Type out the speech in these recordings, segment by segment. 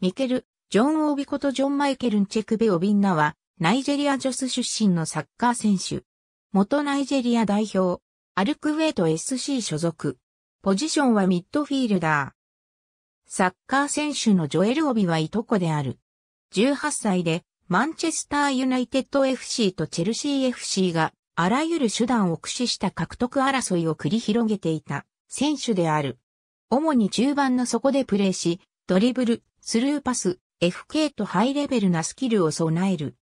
ミケル、ジョン・オービことジョン・マイケルン・チェクベ・オビンナは、ナイジェリア女ス出身のサッカー選手。元ナイジェリア代表、アルクウェイト SC 所属。ポジションはミッドフィールダー。サッカー選手のジョエル・オビはいとこである。18歳で、マンチェスターユナイテッド FC とチェルシー FC が、あらゆる手段を駆使した獲得争いを繰り広げていた選手である。主に中盤の底でプレーし、ドリブル、スルーパス、FK とハイレベルなスキルを備える。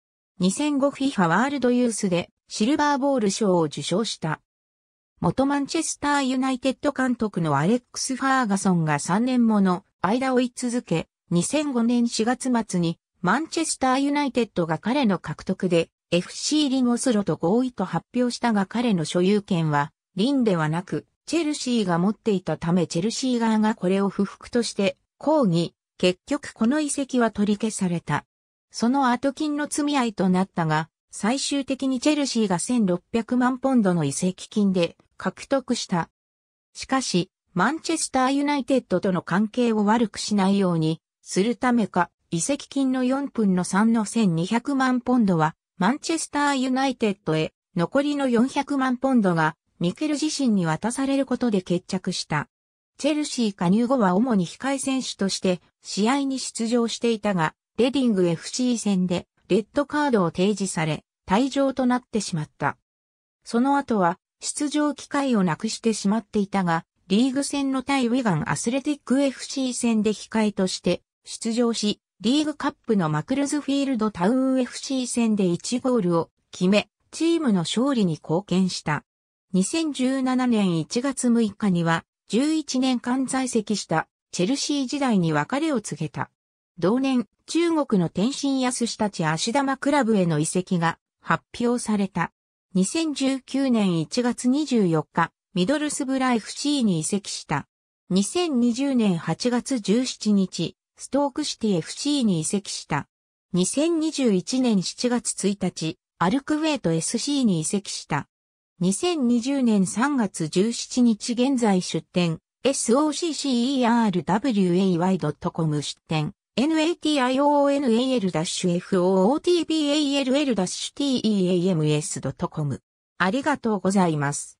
2005FIFA ワールドユースでシルバーボール賞を受賞した。元マンチェスターユナイテッド監督のアレックス・ファーガソンが3年もの間追い続け、2005年4月末にマンチェスターユナイテッドが彼の獲得で FC リンオスロと合意と発表したが彼の所有権はリンではなくチェルシーが持っていたためチェルシー側がこれを不服として抗議結局この遺跡は取り消された。その後金の積み合いとなったが、最終的にチェルシーが1600万ポンドの移籍金で獲得した。しかし、マンチェスターユナイテッドとの関係を悪くしないようにするためか、移籍金の4分の3の1200万ポンドは、マンチェスターユナイテッドへ、残りの400万ポンドが、ミケル自身に渡されることで決着した。チェルシー加入後は主に控え選手として試合に出場していたが、レディング FC 戦でレッドカードを提示され、退場となってしまった。その後は出場機会をなくしてしまっていたが、リーグ戦の対ウィガンアスレティック FC 戦で控えとして出場し、リーグカップのマクルズフィールドタウン FC 戦で1ゴールを決め、チームの勝利に貢献した。2017年1月6日には11年間在籍したチェルシー時代に別れを告げた。同年、中国の天津安したち足玉クラブへの移籍が発表された。2019年1月24日、ミドルスブラ FC に移籍した。2020年8月17日、ストークシティ FC に移籍した。2021年7月1日、アルクウェイト SC に移籍した。2020年3月17日現在出展、soccerway.com 出展、national-football-teams.com ありがとうございます。